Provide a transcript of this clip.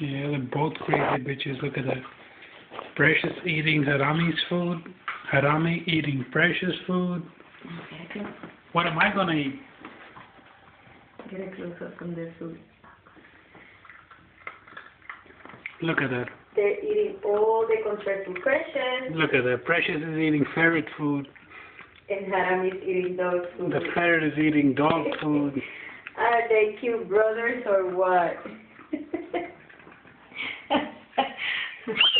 Yeah, they're both crazy bitches. Look at that. Precious eating Harami's food. Harami eating Precious food. Okay, What am I gonna eat? get a close up from their food. Look at that. They're eating all the contrary to question, Look at that. Precious is eating ferret food. and Harami is eating dog food. The ferret is eating dog food. Are they cute brothers or what?